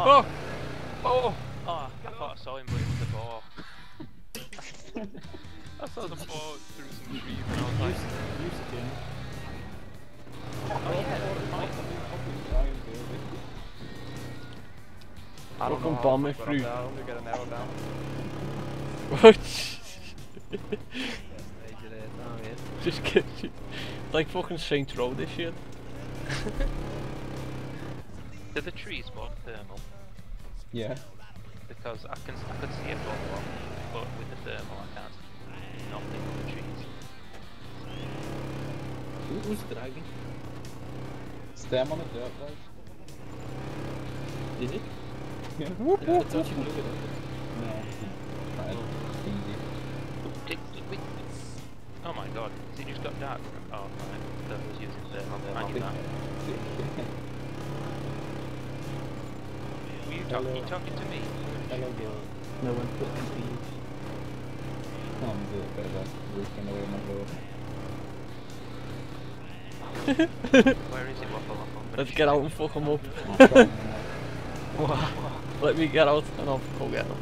Oh! Oh! Oh, I thought I saw him, but it was the ball. I saw the ball through some trees and I was like, Use it, Jim. oh yeah, I don't Fucking know bomb I it got up through. there, I only get an arrow down. Just get you. Like fucking Saints Row this shit. Did the trees spot thermal? Yeah. Because I can I could see a ball, but with the thermal I can't see nothing on the trees. Who, who's driving? Stem on the dirt, guys. Is it? Yeah. Oh. I thought you blew it up. No. Right. Easy. Did, did we? Oh my god, has it just got dark? Oh right, that was using thermal. I knew that. Were you, talk, you talking to me? Hello, girl. No one put MP. Oh, I'm a bit of a roof in the way of my door. Where is it, Waffle Waffle? Let's get out and fuck him up. I've got him now. Let me get out and I'll go get him.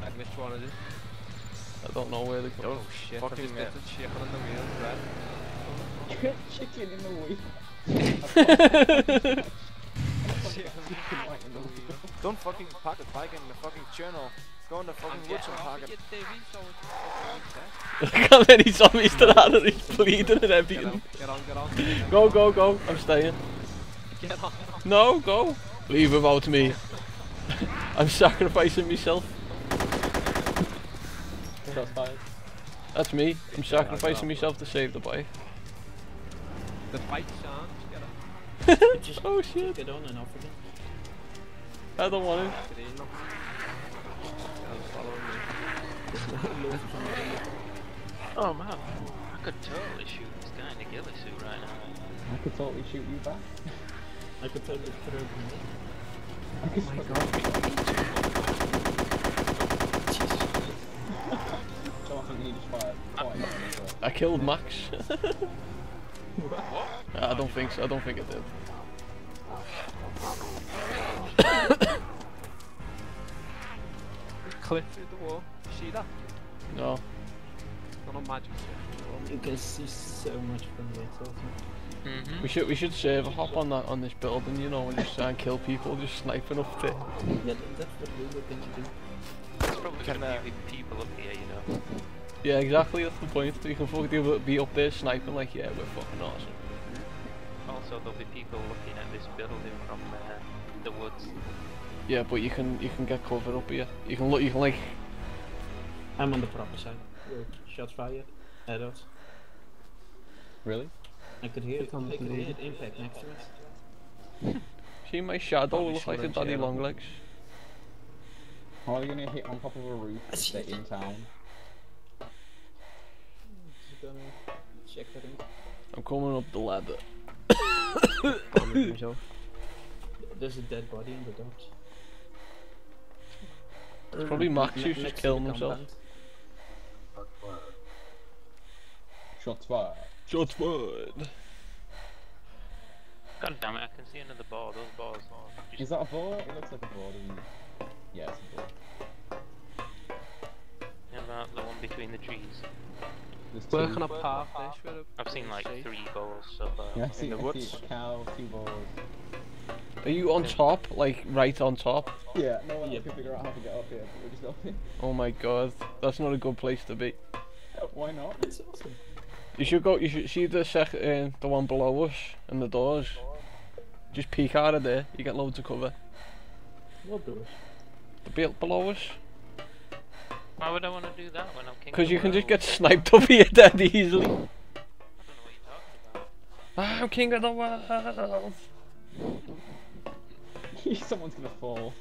Like, which one is it? I don't know where they go. Oh shit, fucking uh, little chicken on the wheels, right? Chicken in the wheel. Don't fucking park the bike in the fucking journal. Go in the fucking woods and park it. Look how many zombies there are that he's bleeding and Get everything. on, get on, get on. Go, go, go. I'm staying. Get on. No, go. Leave without me. I'm sacrificing myself. Shots fired. That's me. I'm sacrificing myself to save the bike. The bike's on. Get on. Just Oh shit. get on and off again. I don't want to. Get in. Yeah, follow me. Oh man, I could totally shoot this guy in the ghillie suit right now. I could totally shoot you back. I could totally throw them I could oh my god. So I think you just fired twice. I killed Max. What? I don't think so. I don't think it did. Clip through the wall. See that? No. Not a magic. You can see so much from the also. Mm-hmm. We should we should server hop on that on this building, you know, and just try and kill people, just sniping up there. Yeah, that- that's what we were going to do. There's probably Can, gonna uh, be people up here, you know. Yeah, exactly. That's the point. You can fucking be up there sniping like, yeah, we're fucking awesome. Also, there'll be people looking at this building from uh, the woods. Yeah, but you can you can get cover up here. You can look. You can like. I'm on the proper side. Shots fired. Adults. Really? I could hear it. I could hear it impact next to us. See my shadow Probably look like a daddy share long legs. How are you gonna hit on top of a roof and stay in town? Check that in. I'm coming up the ladder. Bombing myself. There's a dead body in the docks. It's probably Max Ne- who's just killing himself. compound. Shots fired. Shots fired. God damn it, I can see another ball. Those balls are Is that a ball? It looks like a ball, doesn't it? Yeah, it's a board. about the one between the trees. There's Work two. on a path there. I've seen like three balls so far. Uh, yeah, I see, the I see woods. a cow, two balls. Are you on top? Like right on top? Yeah, no one Yep. can figure out how to get up here, but we're just up here. Oh my god, that's not a good place to be. Why not? It's awesome. You should go. You should see the sec, uh, the one below us and the doors. Just peek out of there. You get loads of cover. What doors? The bit below us, Why would I want to do that when I'm king? because you the can just get sniped up here dead easily. I don't know what you're talking about. I'm king of the world. Someone's gonna fall.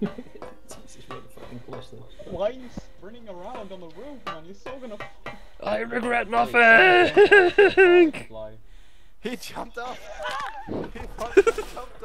Jesus, what a fucking close. Why are you sprinting around on the roof, man? You're so gonna I regret nothing. He jumped off. he fucking jumped